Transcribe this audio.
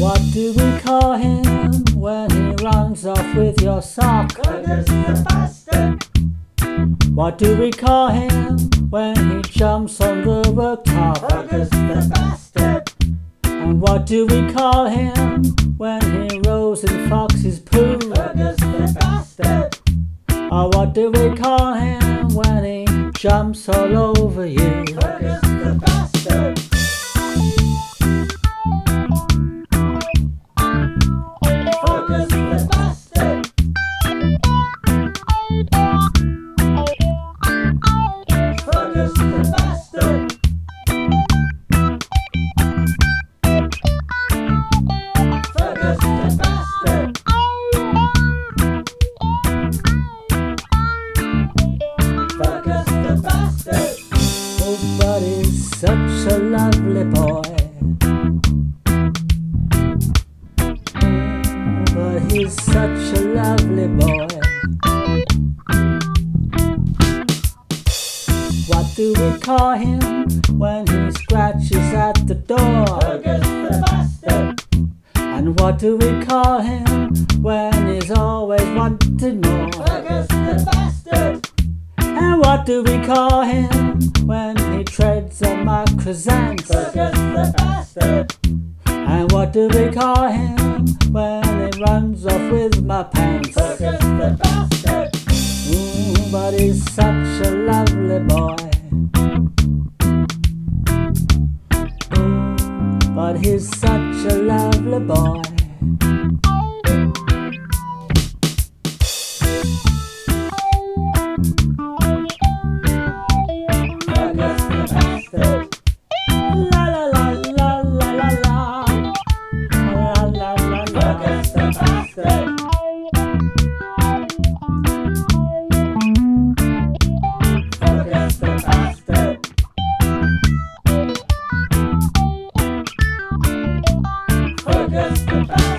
What do we call him when he runs off with your sock? Fergus, the bastard! What do we call him when he jumps on the worktop? Fergus, the bastard! And what do we call him when he rolls in Fox's poo? Fergus, the bastard! Or what do we call jumps all over you? Fergus the bastard. The bastard. Fergus the bastard. The. He's such a lovely boy. But he's such a lovely boy. What do we call him when he scratches at the door? The bastard. And what do we call him when he's always wanting more? Fergus the bastard. And what do we call him when Fergus the bastard. And what do we call him when he runs off with my pants? Fergus the bastard. Ooh, but he's such a lovely boy. Ooh, but he's such a lovely boy. myself. Fergus the past.